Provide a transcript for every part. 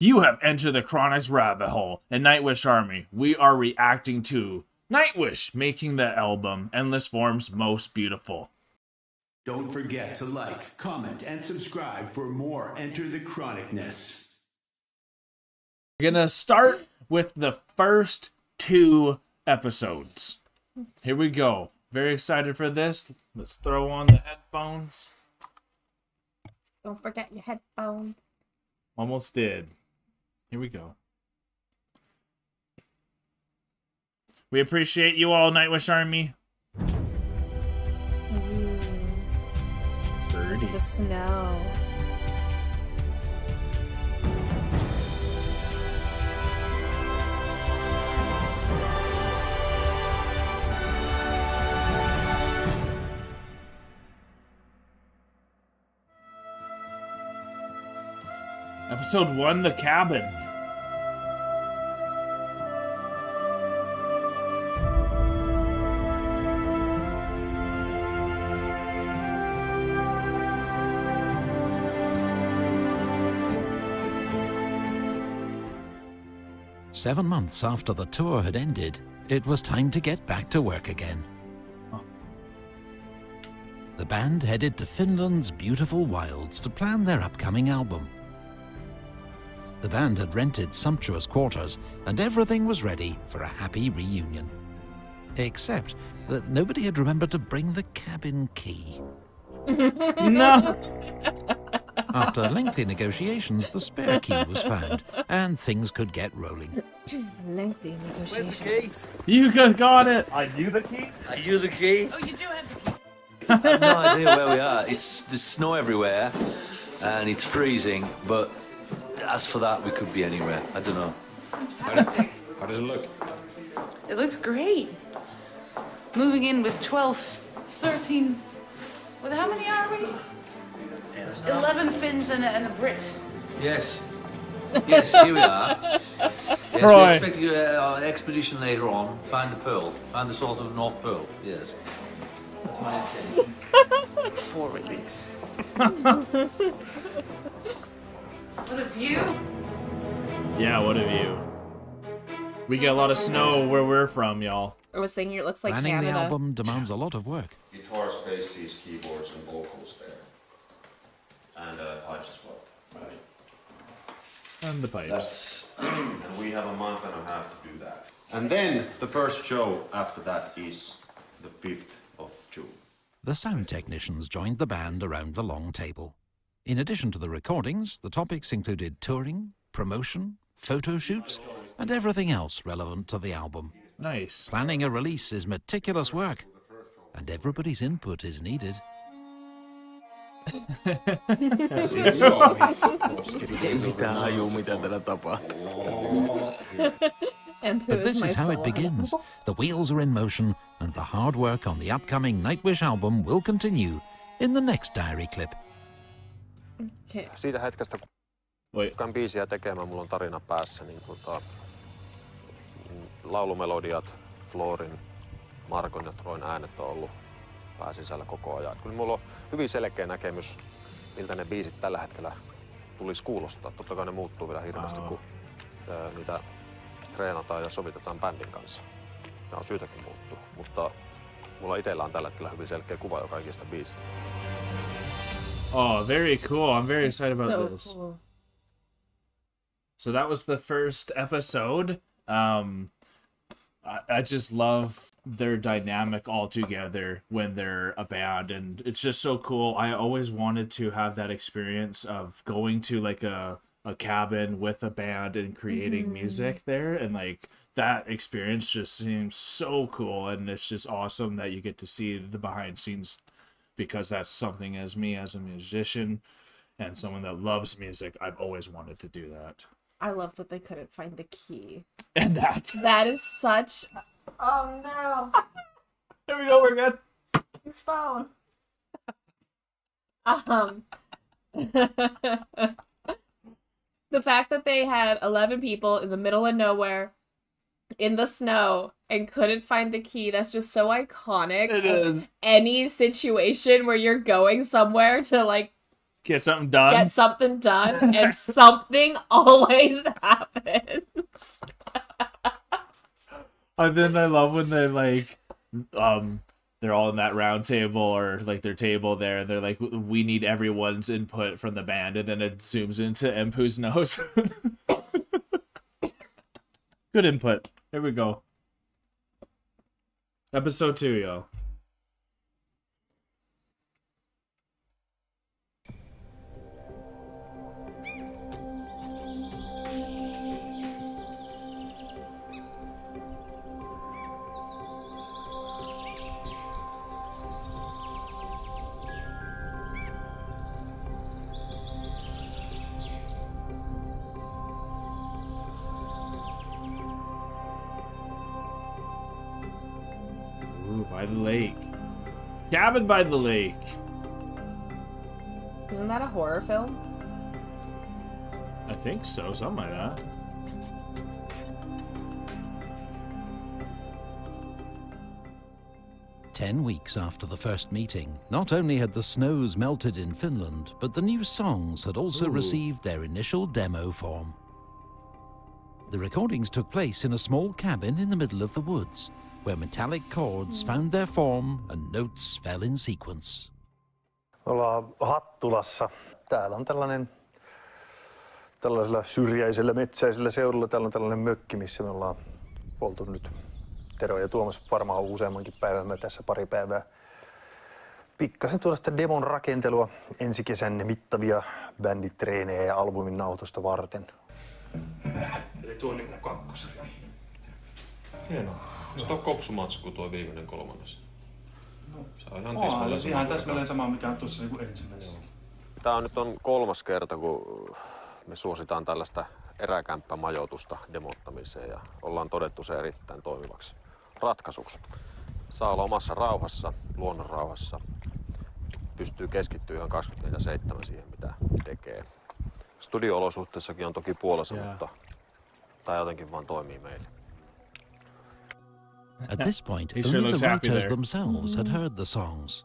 You have entered the Cronic's rabbit hole and Nightwish Army. We are reacting to Nightwish making the album Endless Forms Most Beautiful. Don't forget to like, comment, and subscribe for more Enter the Cronicness. We're gonna start with the first two episodes. Here we go. Very excited for this. Let's throw on the headphones. Don't forget your headphones. Almost did. Here we go. We appreciate you all, Nightwish Army. Ooh, Birdie. the snow. Episode one, The Cabin. Seven months after the tour had ended, it was time to get back to work again. The band headed to Finland's beautiful wilds to plan their upcoming album. The band had rented sumptuous quarters, and everything was ready for a happy reunion. Except that nobody had remembered to bring the cabin key. No. After lengthy negotiations, the spare key was found, and things could get rolling. Lengthy negotiations. Where's the negotiations. key? You got- got it. I knew the key. Are you the key? Oh, you do have the key. I have no idea where we are. It's there's snow everywhere, and it's freezing. But as for that, we could be anywhere. I don't know. Fantastic. How does it look? It looks great. Moving in with 12, 13. With how many are we? 11 Finns and a, and a Brit. Yes. Yes, here we are. Yes, Right. we're expecting uh, our expedition later on. Find the pearl. Find the source of the North Pearl. Yes. That's my intention. Four weeks. What a view. Yeah, what a view. We get a lot of snow where we're from, y'all. I was thinking it looks like Planning Canada. the album demands a lot of work. Guitar, spaces, keyboards, and vocals there. And uh, pipes as well. Right. And the pipes. That's and we have a month and a half to do that. And then the first show after that is the fifth of June. The sound technicians joined the band around the long table. In addition to the recordings, the topics included touring, promotion, photo shoots, and everything else relevant to the album. Nice. Planning a release is meticulous work, and everybody's input is needed. Mitä haju, mitä täällä tapahtuu? And who But this is how it begins. The wheels are in motion, and the hard work on the upcoming Nightwish album will continue in the next diary clip. Okay. siitä hetkestä, kun alkan biisiä tekemään, mulla on tarina päässä. Niin tota, mm, laulumelodiat, Florin, Markon ja Troin äänet on ollut pääsisällä koko ajan. Kyllä mulla on hyvin selkeä näkemys, miltä ne biisit tällä hetkellä tulisi kuulostaa. Totta kai ne muuttuu vielä hirveästi, kun ö, niitä treenataan ja sovitetaan bändin kanssa. Nämä on syytäkin muuttua, mutta mulla itsellä on tällä hetkellä hyvin selkeä kuva jo kaikista biisistä. Oh, very cool. I'm very excited about So this. cool. So that was the first episode. Um, I, I just love their dynamic all together when they're a band, and it's just so cool. I always wanted to have that experience of going to like a a cabin with a band and creating music there, and like that experience just seems so cool, and it's just awesome that you get to see the behind scenes because that's something as me as a musician and someone that loves music, I've always wanted to do that. I love that they couldn't find the key. And that. That is such. Oh no! There we go. We're good. His phone. Um. the fact that they had 11 people in the middle of nowhere in the snow and couldn't find the key that's just so iconic It is. any situation where you're going somewhere to like Get something done. get something done, and something always happens. And then I love when they like, um, they're all in that round table or like their table there, and they're like, "We need everyone's input from the band," and then it zooms into Emppu's nose. Good input. Here we go. Episode two, yo. By the lake. Cabin by the lake. Isn't that a horror film? I think so, something like that. Ten weeks after the first meeting, not only had the snows melted in Finland, but the new songs had also Ooh. received their initial demo form. The recordings took place in a small cabin in the middle of the woods, where metallic chords found their form and notes fell in sequence. Ollaan Hattulassa. Täällä on tällainen tällaisella syrjäisellä metsäisellä seudulla. Täällä on tällainen mökki, missä me ollaan oltu nyt Tero ja Tuomas varmaan useammankin päivän. Me tässä pari päivää pikkasen tuollaista demon rakentelua ensi kesän mittavia bänditreenejä ja albumin nauhoitusta varten. Eli tuo on niinku kakkosrivi. Hienoa. Onko tuo kopsumatsku tuo viimeinen kolmannes? Se on ihan On, tismalleen se ihan sama täsmälleen kuin sama, mikä on tuossa niinku ensimmäisessä. Tämä nyt on kolmas kerta, kun me suositaan tällaista eräkämppämajoitusta demottamiseen ja ollaan todettu se erittäin toimivaksi ratkaisuksi. Saa olla omassa rauhassa, luonnon rauhassa. Pystyy keskittyä ihan 24-7 siihen, mitä tekee. Studio-olosuhteissakin on toki puolensa, Joo. mutta tämä jotenkin vaan toimii meille. At this point, He sure only the happy writers there. themselves had hmm. heard the songs.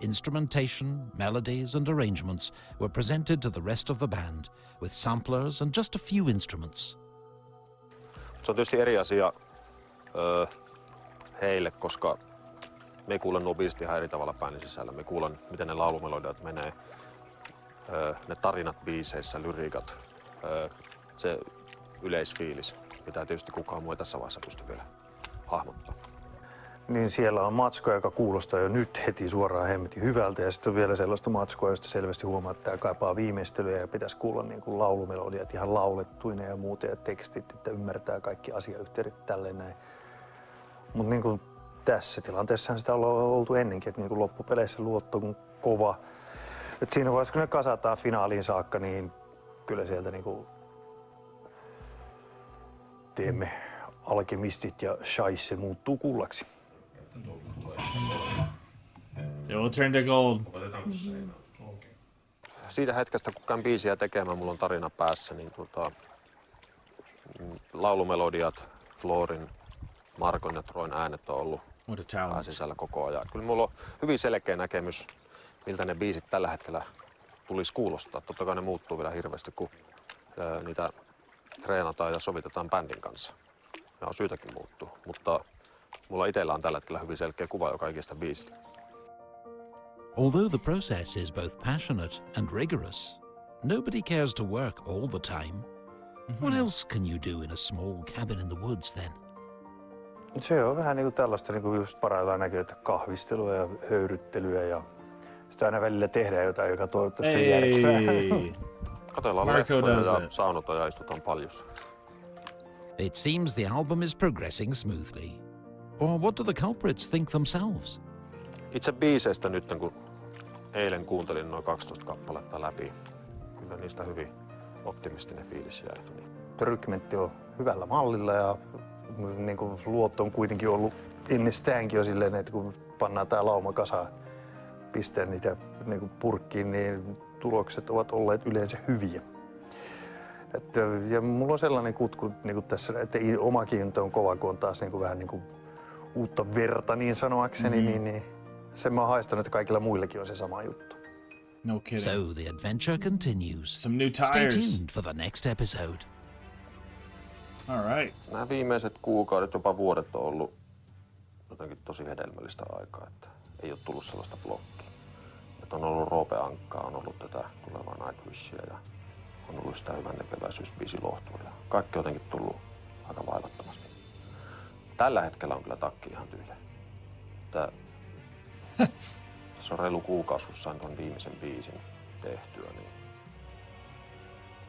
Instrumentation, melodies, and arrangements were presented to the rest of the band, with samplers and just a few instruments. Se on tietysti eri asia öö, heille, koska me ei kuule nuo biisit ihan eri tavalla bändin sisällä. Me kuulen, miten ne laulumelodiat menee, öö, ne tarinat biiseissä, lyriikat, öö, se yleisfiilis, mitä tietysti kukaan muu ei tässä vaiheessa pysty vielä hahmottaa. Niin siellä on matskoa, joka kuulostaa jo nyt heti suoraan hemmetin hyvältä. Ja sitten on vielä sellaista matskoa, josta selvästi huomaa, että tämä kaipaa viimeistelyä ja pitäisi kuulla niin kuin laulumelodiat ihan laulettuina ja muuta ja tekstit, että ymmärtää kaikki asiayhteydet tälleen näin. Mutta niin tässä tilanteessahan sitä ollaan oltu ennenkin, että niin kuin loppupeleissä luotto on kova. Et siinä vaiheessa, kun ne kasataan finaaliin saakka, niin kyllä sieltä niin kuin teemme alkemistit ja shaisse muuttuu kullaksi. It will turn to gold. Siitä hetkestä, kun käyn biisiä tekemään, mulla on tarina päässä, niin tota, laulumelodiat, Florin, Markon ja Troin äänet on ollut sisällä koko ajan. Kyllä mulla on hyvin selkeä näkemys, miltä ne biisit tällä hetkellä tulisi kuulostaa. Totta kai ne muuttuu vielä hirveästi, kun niitä treenataan ja sovitetaan bändin kanssa. Ja on syytäkin muuttua, mutta mulla itsellä on tällä hetkellä hyvin selkeä kuva jo kaikista biisistä. Although the process is both passionate and rigorous, nobody cares to work all the time. What else can you do in a small cabin in the woods then? Se on vähän niin kuin tällaista, niin kuin just parhaillaan näkyy, että kahvistelua ja höyryttelyä ja sitten aina välillä tehdään jotain, joka toivottavasti on järkevää. Marco leffoja ja saunotaan ja istutaan paljussa. It seems the album is progressing smoothly. Or what do the culprits think themselves? Itse biiseistä nyt, kun eilen kuuntelin noin 12 kappaletta läpi, kyllä niistä hyvin optimistinen fiilis jäi. Niin Rykmentti on hyvällä mallilla ja niin kuin luotto on kuitenkin ollut ennestäänkin jo silleen, että kun pannaan tämä lauma kasaan, pistää niitä niin kuin purkkiin, niin tulokset ovat olleet yleensä hyviä. Että, ja mulla on sellainen kutku niin kuin tässä, että oma kiinto on kova, kun on taas niin kuin vähän niin kuin uutta verta niin sanoakseni, Mhm. niin, niin sen mä oon haistanut, että kaikilla muillakin on se sama juttu. No kidding. So the adventure continues. Some new Stay tires. tuned for the next episode. All right. Nämä viimeiset kuukaudet, jopa vuodet on ollut jotenkin tosi hedelmällistä aikaa, että ei ole tullut sellaista blokkia. Että on ollut Roope Ankkaa, on ollut tätä tulevaa Nightwishia ja on ollut sitä hyvän tekeväisyysbiisi lohtua ja kaikki on jotenkin tullut aika vaivattomasti. Tällä hetkellä on kyllä takki ihan tyhjä. Tää, se on reilu kuukausi, kun sain tuon viimeisen biisin tehtyä, niin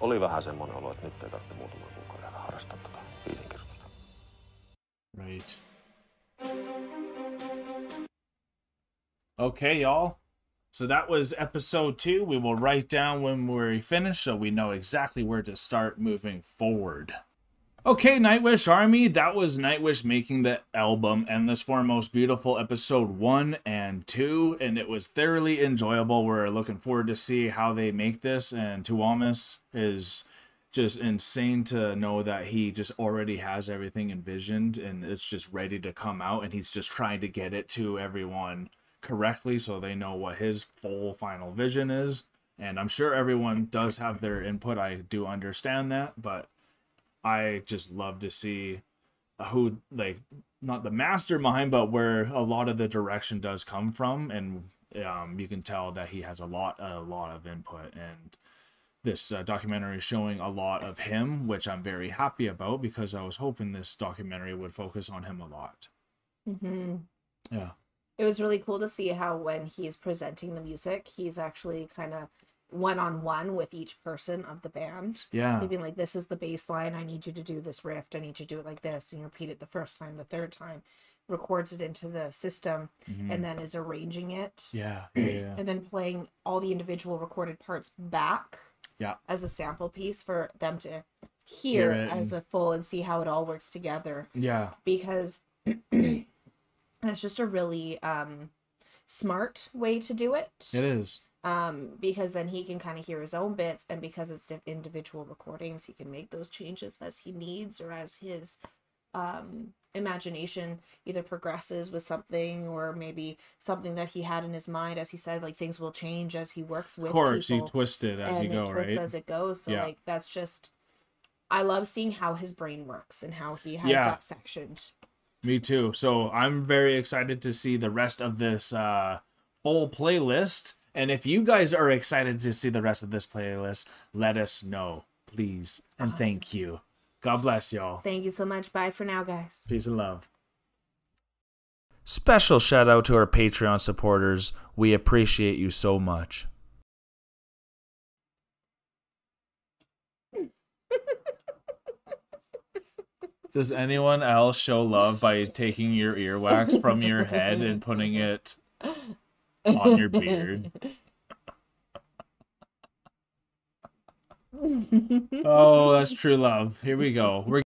oli vähän semmoinen olo, että nyt ei tarvitse muutaman kuukauden harrastaa tätä biisinkirjoitusta. Right. Okay, y'all. So that was episode two. We will write down when we're finished so we know exactly where to start moving forward. Okay, Nightwish Army, that was Nightwish making the album and this Endless Forms Most Beautiful episode 1 and 2, and it was thoroughly enjoyable. We're looking forward to see how they make this, and Tuomas is just insane to know that he just already has everything envisioned and it's just ready to come out, and he's just trying to get it to everyone correctly so they know what his full final vision is. And I'm sure everyone does have their input. I do understand that, but I just love to see who like not the mastermind, but where a lot of the direction does come from, and um, you can tell that he has a lot, a lot of input, and this uh, documentary is showing a lot of him, which I'm very happy about because I was hoping this documentary would focus on him a lot. hmm Yeah. It was really cool to see how when he's presenting the music, he's actually kind of one on one with each person of the band. Yeah. He'd be like, "This is the bass line. I need you to do this riff. I need you to do it like this," and you repeat it the first time, the third time, records it into the system, Mhm. and then is arranging it. Yeah, yeah, yeah. And then playing all the individual recorded parts back Yeah. as a sample piece for them to Hear hear, as and- a full and see how it all works together Yeah. because that's just a really um smart way to do it It is. um because then he can kind of hear his own bits and because it's individual recordings he can make those changes as he needs or as his um imagination either progresses with something or maybe something that he had in his mind as he said like things will change as he works with Of course, people twist it as you and go, right? as it goes so Yeah. like that's just i love seeing how his brain works and how he has Yeah. that sectioned Me too. So I'm very excited to see the rest of this uh, full playlist. And if you guys are excited to see the rest of this playlist, let us know, please. And thank you. God bless y'all. thank you so much bye for now guys Peace and love. Special shout out to our Patreon supporters. We appreciate you so much. Does anyone else show love by taking your earwax from your head and putting it on your beard? oh, that's true love. Here we go. We're